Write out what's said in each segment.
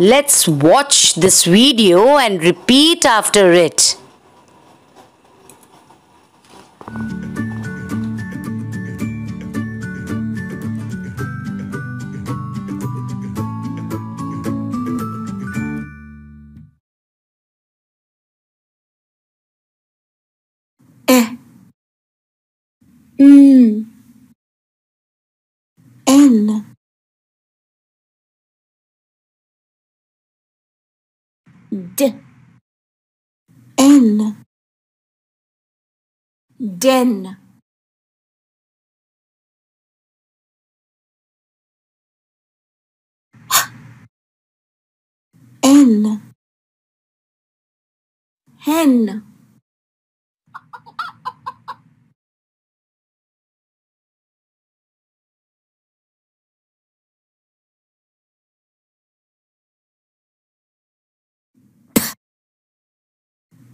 Let's watch this video and repeat after it. E N N D. N. Den. N. Hen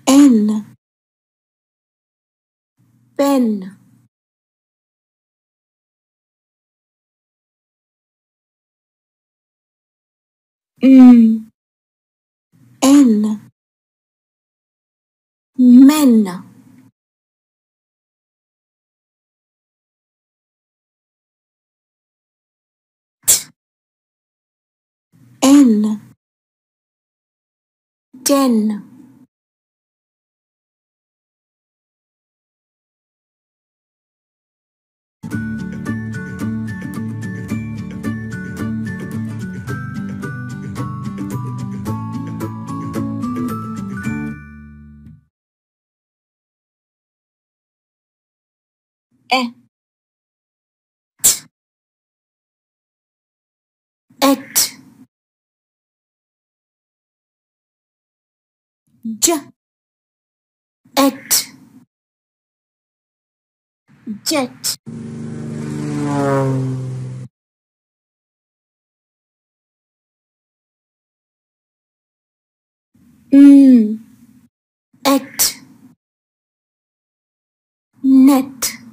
N. Ben. M N. Men. T. N. Den E T Et. J. Et. Jet. N Et. Net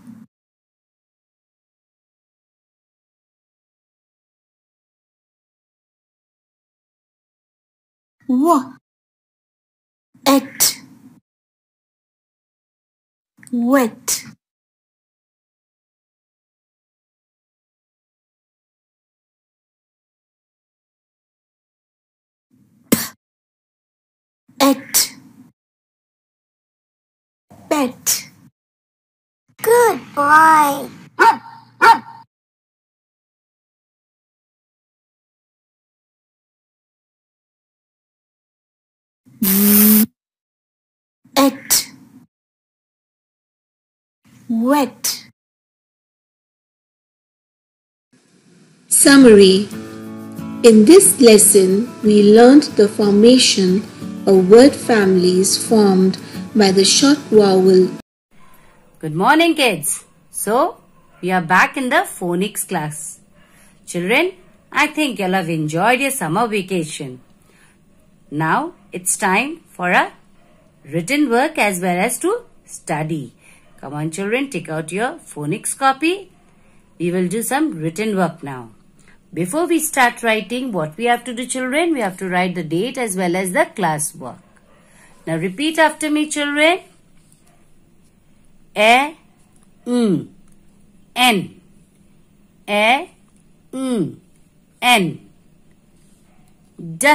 W Et. Wet. Et. Bet Good boy. Et Wet Summary In this lesson, we learned the formation of word families formed by the short vowel Good morning, kids. So, we are back in the phonics class. Children, I think you'll have enjoyed your summer vacation. Now, it's time for a written work as well as to study. Come on, children, take out your phonics copy. We will do some written work now. Before we start writing, what we have to do, children? We have to write the date as well as the class work. Now, repeat after me, children e n n e n n d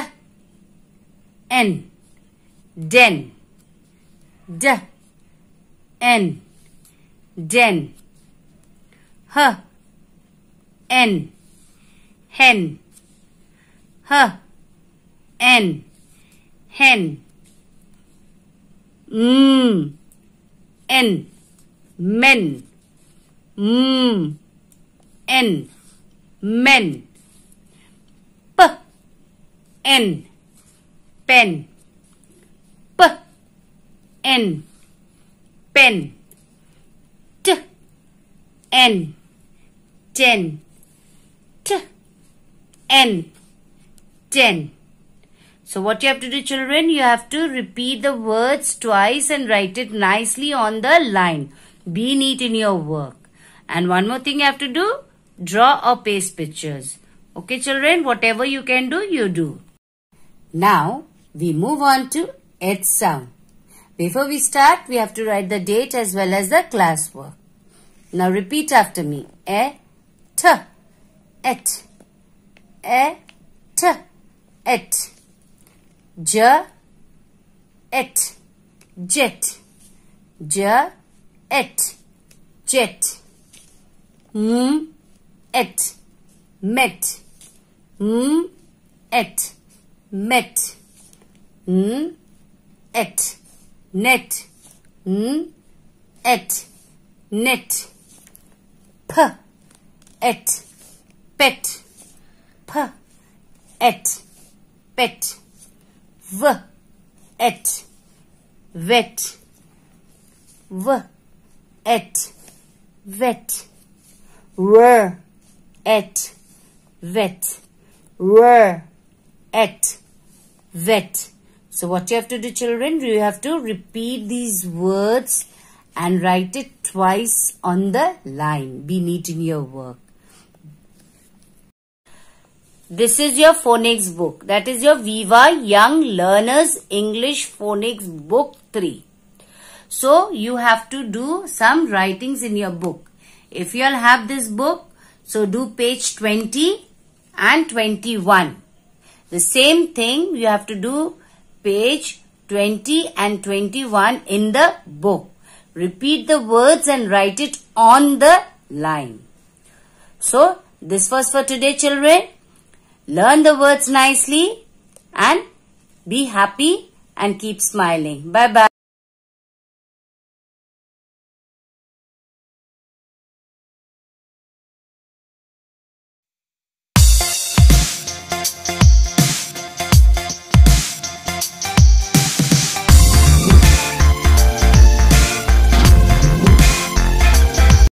n den d. N. Den. H. N. Hen. H. N. Hen. Mm n. Men. Mm n. Men. P. N. Pen n pen t n ten t n ten so what you have to do children, you have to repeat the words twice and write it nicely on the line. Be neat in your work. And one more thing you have to do, draw or paste pictures. Okay children, whatever you can do, you do. Now we move on to H sound. Before we start, we have to write the date as well as the class work. Now repeat after me. E, t, et, e, t, et, j, et, jet, j, et, jet, m, et, met, m, et, met, n, et, net, n, et, net, p, et, pet, p, et, pet, v, et, vet, v, et, vet, r, et, vet, r, et, vet. So what you have to do children, you have to repeat these words and write it twice on the line. Be neat in your work. This is your phonics book. That is your Viva Young Learners English Phonics Book 3. So you have to do some writings in your book. If you all have this book, so do page 20 and 21. The same thing you have to do page 20 and 21 in the book. Repeat the words and write it on the line. So, this was for today children. Learn the words nicely and be happy and keep smiling. Bye-bye.